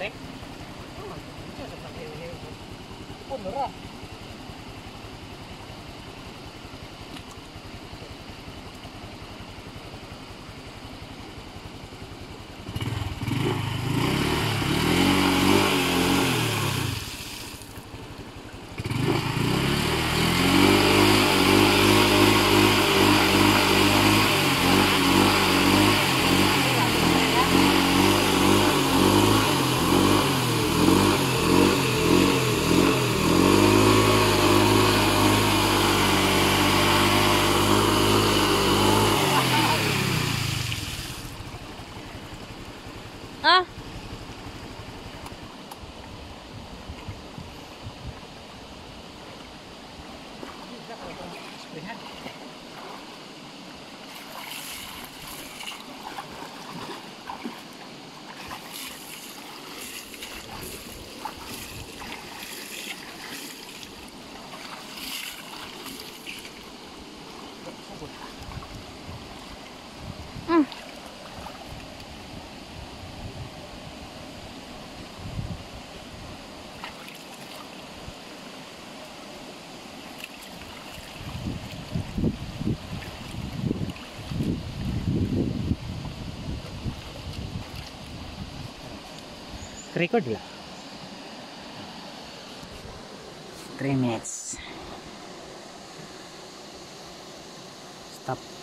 Teng? Cocok kan ini. Oh, merah. 啊？Record lah. 3 minutes. Stop.